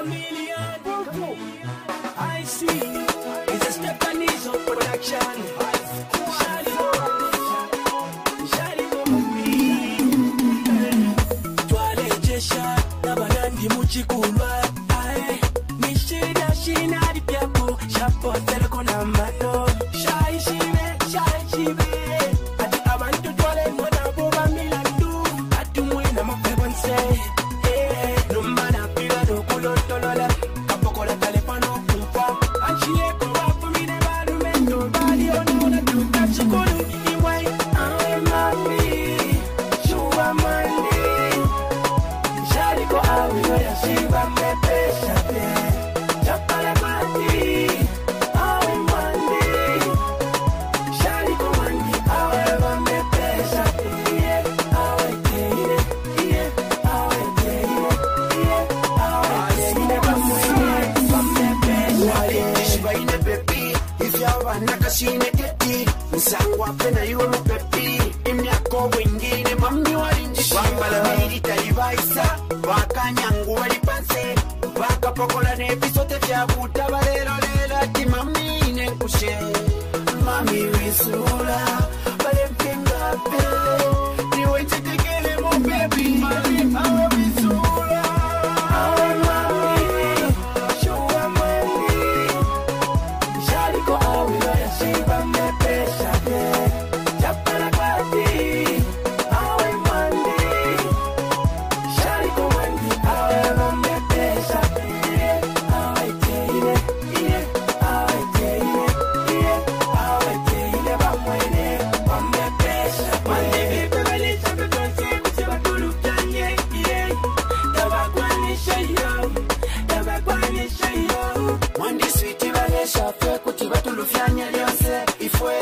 I see, it's a Stephanie's production. chikundwa ae mishida shinari pyapo shapota labios y así bésate, bésate. Ya para ti, ave mandi. Shari if ya wana kashine keti. Msako apena iwe mupepi. Imyako wengine mamni warinji. Wambala mirita ivaisa bakanyangu bali pansi bakapokola n'ebisote byabuutaba leeroleera ti mami nenkushe mami wisula balempingape Nishafia kutiba tulufyanye liyonse ifwe.